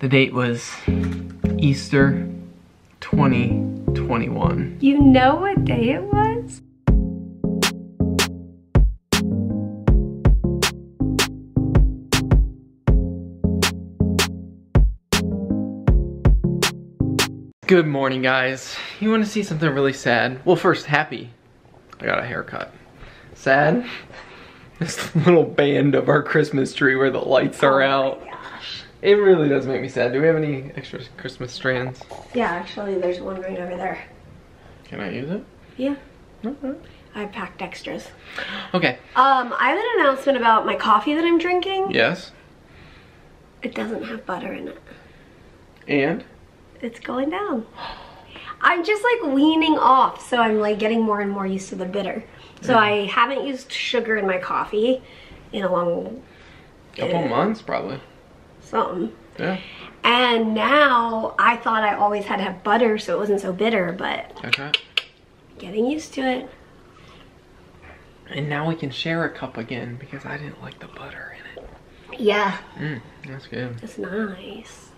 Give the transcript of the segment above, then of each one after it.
The date was Easter 2021. You know what day it was? Good morning, guys. You want to see something really sad? Well, first, happy. I got a haircut. Sad? This little band of our Christmas tree where the lights are oh out. It really does make me sad. Do we have any extra Christmas strands? Yeah, actually, there's one right over there. Can I use it? Yeah, Okay. I packed extras. Okay. Um, I have an announcement about my coffee that I'm drinking. Yes. It doesn't have butter in it. And? It's going down. I'm just like weaning off, so I'm like getting more and more used to the bitter. So I haven't used sugar in my coffee in a long Couple months, probably. Something. Yeah. And now I thought I always had to have butter so it wasn't so bitter, but Okay. getting used to it. And now we can share a cup again because I didn't like the butter in it. Yeah, Mmm, that's good. it's nice.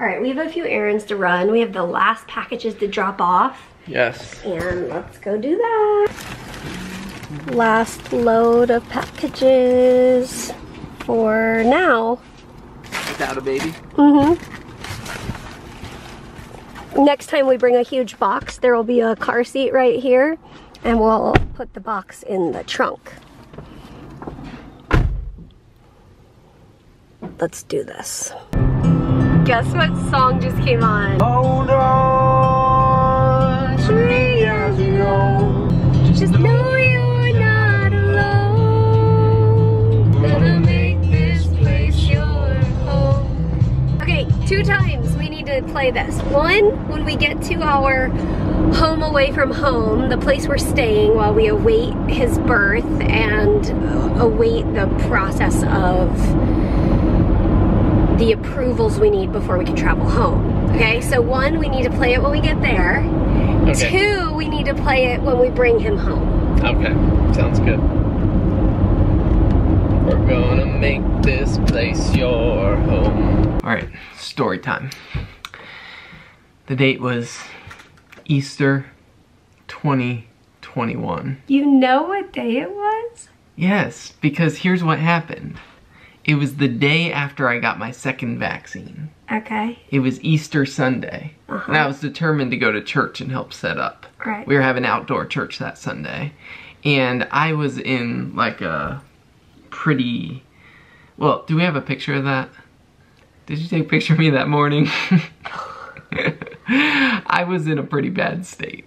All right, we have a few errands to run. We have the last packages to drop off. Yes. And let's go do that. Last load of packages for now. Without a baby? Mm-hmm. Next time we bring a huge box, there will be a car seat right here, and we'll put the box in the trunk. Let's do this. Guess what song just came on? Hold on to me as. Just know you're two times we need to play this. One, when we get to our home away from home, the place we're staying while we await his birth and await the process of the approvals we need before we can travel home. Okay, so one, we need to play it when we get there. Okay. Two, we need to play it when we bring him home. Okay, sounds good. We're gonna make this place your home. All right, story time. The date was Easter 2021. You know what day it was? Yes, because here's what happened. It was the day after I got my second vaccine. Okay. It was Easter Sunday. Uh-huh. And I was determined to go to church and help set up. Right. We were having outdoor church that Sunday. And I was in like a pretty well, do we have a picture of that? Did you take a picture of me that morning? I was in a pretty bad state.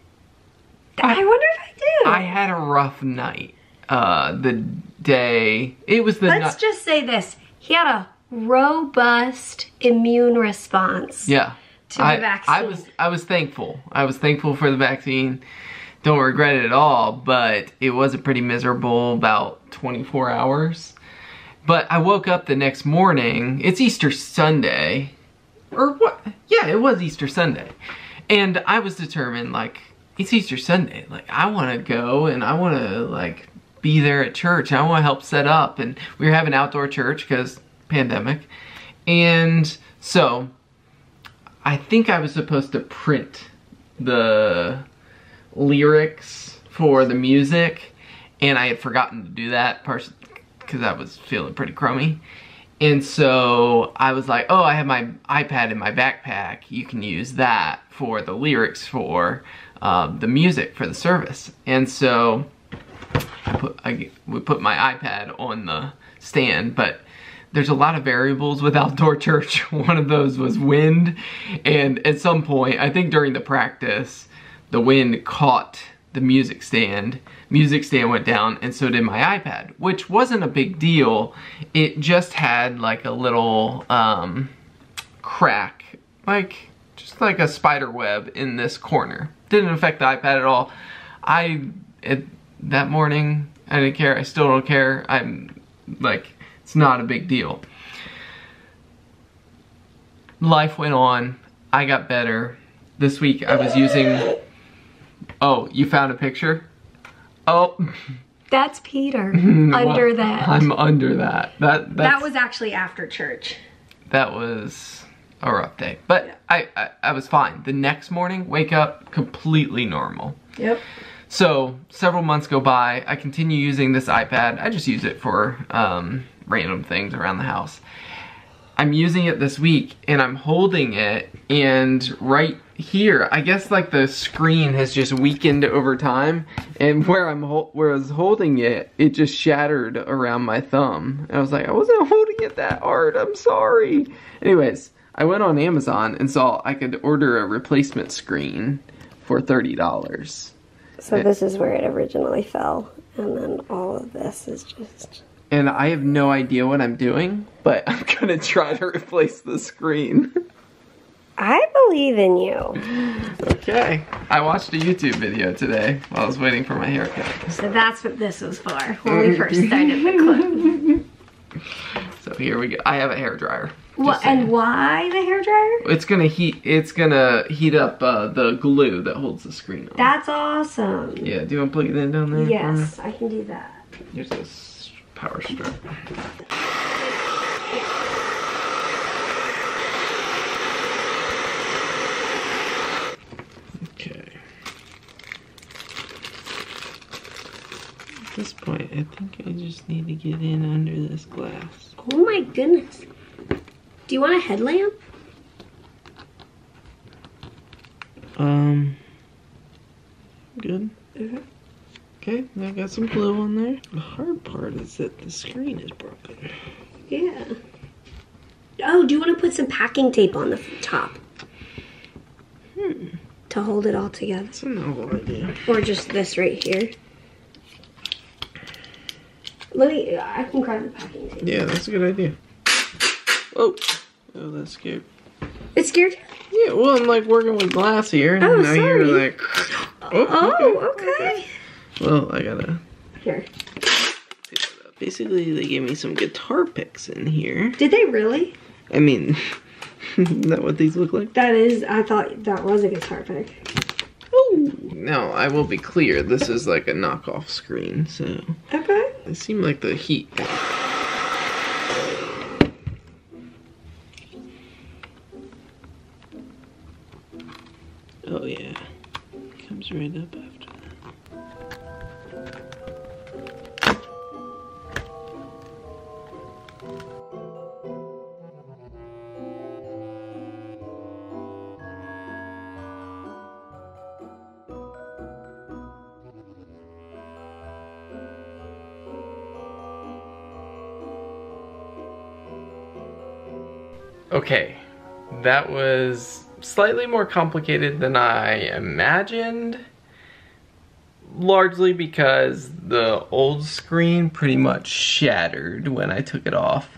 I wonder if I do. I had a rough night. Uh the day it was the Let's just say this. He had a robust immune response. Yeah. to the I, vaccine. I was I was thankful. I was thankful for the vaccine. Don't regret it at all, but it was a pretty miserable about 24 hours. But I woke up the next morning. It's Easter Sunday. Or what? Yeah, it was Easter Sunday. And I was determined like it's Easter Sunday. Like I want to go and I want to like be there at church. I want to help set up and we were having outdoor church cuz pandemic. And so I think I was supposed to print the lyrics for the music, and I had forgotten to do that because I was feeling pretty crummy. And so I was like, oh, I have my iPad in my backpack. You can use that for the lyrics for um, the music for the service. And so I put, I, we put my iPad on the stand, but there's a lot of variables with outdoor church. One of those was wind, and at some point, I think during the practice, the wind caught the music stand. Music stand went down, and so did my iPad, which wasn't a big deal. It just had like a little um, crack, like just like a spider web in this corner. Didn't affect the iPad at all. I it, that morning I didn't care. I still don't care. I'm like it's not a big deal. Life went on. I got better. This week I was using. Oh, you found a picture? Oh, That's Peter under that. I'm under that. That that was actually after church. that was a rough day. But I, I, I was fine. The next morning, wake up, completely normal. Yep. So several months go by. I continue using this iPad. I just use it for um, random things around the house. I'm using it this week and I'm holding it and right here, I guess like the screen has just weakened over time and where I'm where I was holding it, it just shattered around my thumb. And I was like, I wasn't holding it that hard. I'm sorry. Anyways, I went on Amazon and saw I could order a replacement screen for $30. So this is where it originally fell. And then all of this is just and I have no idea what I'm doing, but I'm gonna try to replace the screen. I believe in you. Okay. I watched a YouTube video today while I was waiting for my haircut. So that's what this was for when we first started the clip. So here we go. I have a hair dryer. What and why the hair dryer? It's gonna heat. It's gonna heat up uh, the glue that holds the screen on. That's awesome. Yeah. Do you want to plug it in down there? Yes, I can do that. Here's this power strip. Okay. At this point, I think I just need to get in under this glass. Oh my goodness. Do you want a headlamp? Um, good. Mm -hmm. Okay, I got some glue on there. The hard part is that the screen is broken. Yeah. Oh, do you want to put some packing tape on the top? Hmm. To hold it all together. That's a novel idea. Or just this right here. Let me, I can grab the packing tape. Yeah, that's a good idea. Oh, oh, that's scared. It scared you? Yeah, well, I'm like working with glass here. And oh, now sorry. you're like, oh, oh okay. okay. Well, I gotta. Here. Basically, they gave me some guitar picks in here. Did they really? I mean, is that what these look like? That is, I thought that was a guitar pick. Now, I will be clear, this is like a knockoff screen, so. Okay. It seemed like the heat. Okay, that was slightly more complicated than I imagined. Largely because the old screen pretty much shattered when I took it off.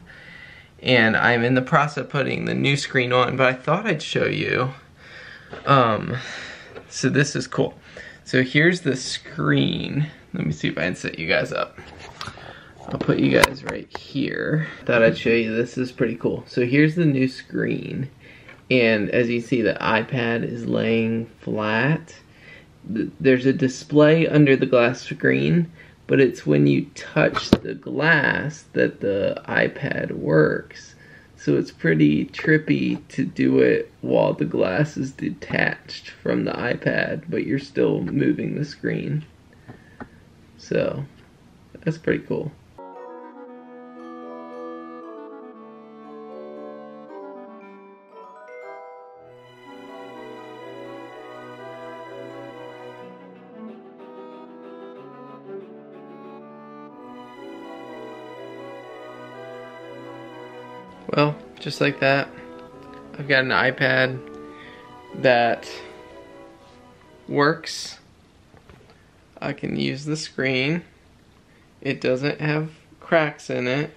And I'm in the process of putting the new screen on, but I thought I'd show you. Um, so this is cool. So here's the screen. Let me see if I can set you guys up. I'll put you guys right here. Thought I'd show you this is pretty cool. So here's the new screen. And as you see, the iPad is laying flat. There's a display under the glass screen, but it's when you touch the glass that the iPad works. So it's pretty trippy to do it while the glass is detached from the iPad, but you're still moving the screen. So that's pretty cool. Well, just like that, I've got an iPad that works. I can use the screen. It doesn't have cracks in it.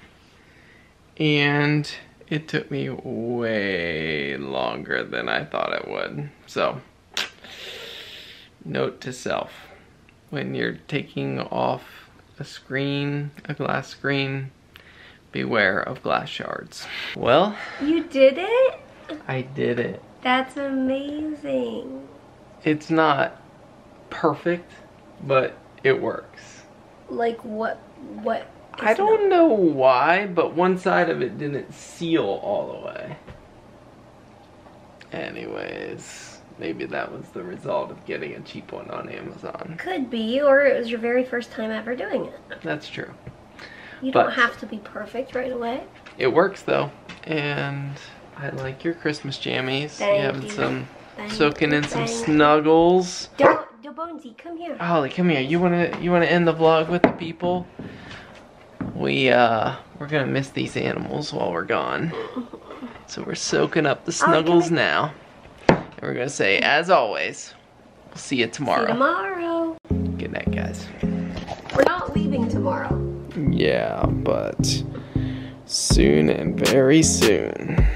And it took me way longer than I thought it would. So, note to self. When you're taking off a screen, a glass screen, beware of glass shards. Well. You did it? I did it. That's amazing. It's not perfect, but it works. Like what, what? I don't know why, but one side of it didn't seal all the way. Anyways, maybe that was the result of getting a cheap one on Amazon. Could be, or it was your very first time ever doing it. That's true. You But- don't have to be perfect right away. It works though, and I like your Christmas jammies. Thank you having you. some Thank soaking in some thank snuggles. Don't, Bonesy, come here. Holly, come here. You wanna you wanna end the vlog with the people? We uh we're gonna miss these animals while we're gone. So we're soaking up the snuggles Okay. now. And we're gonna say, as always, we'll see you tomorrow. See tomorrow. you tomorrow. Good night, guys. Yeah, but soon and very soon.